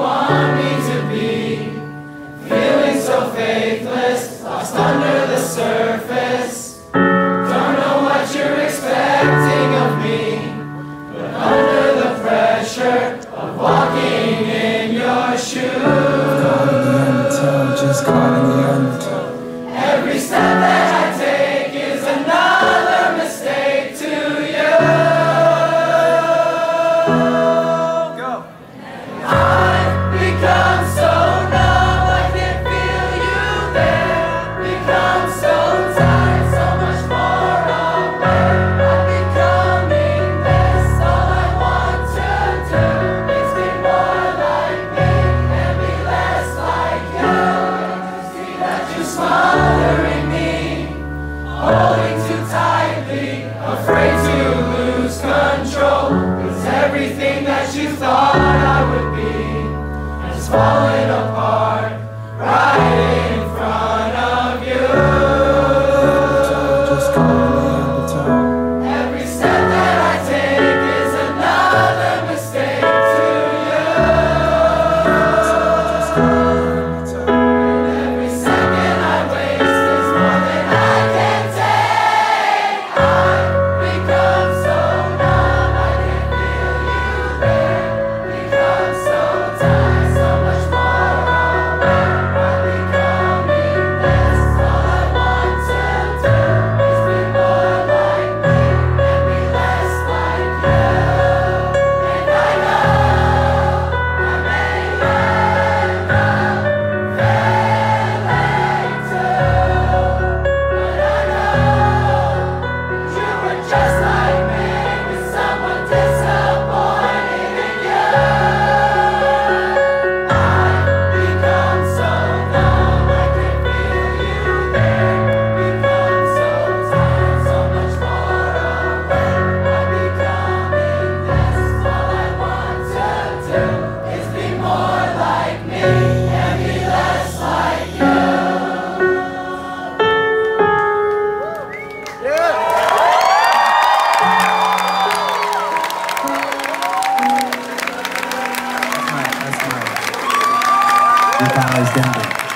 one. afraid to lose control. Cause everything that you thought I would be. Has fallen apart right We finalized Denver.